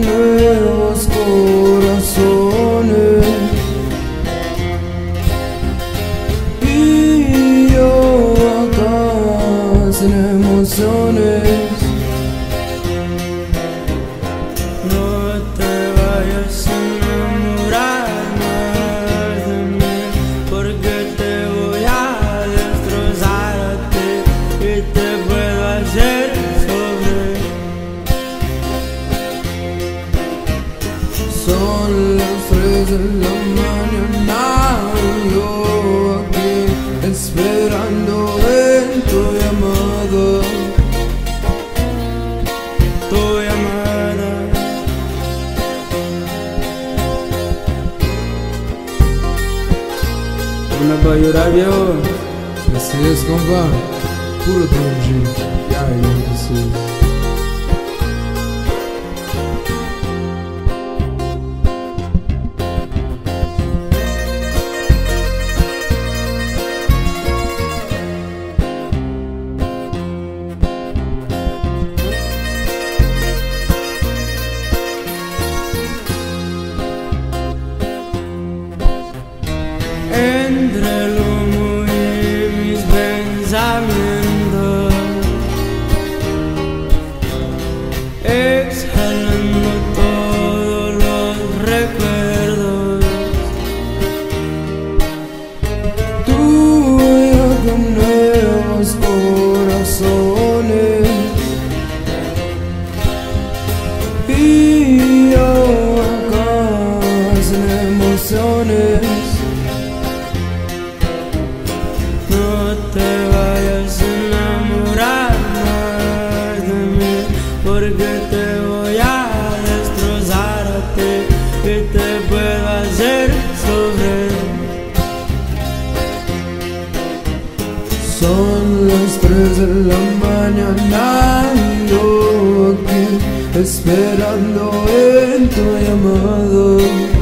nuevos corazones. Y yo acá sin emociones Son las tres de la mañana yo aquí esperando en tu llamada. Tu llamada. Una para llorar viejo. Así es, compa, puro Tom Ya, yo sí. Entre el y mis pensamientos. Exhalando todos los recuerdos. Tuya con nuevos corazones. Y yo acá sin emociones te vayas a enamorar más de mí Porque te voy a destrozar a Y te puedo hacer sufrir. Son las tres de la mañana y yo aquí esperando en tu llamada